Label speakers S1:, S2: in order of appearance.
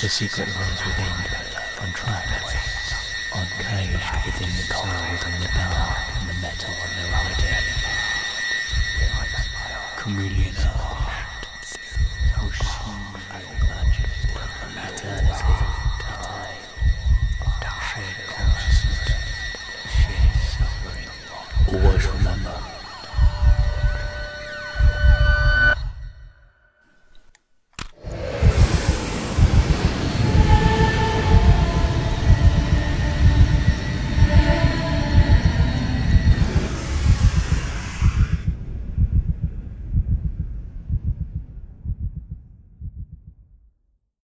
S1: The secret lies within, untrapped, uncaged within the cold and the dark and the metal and the light. Chameleon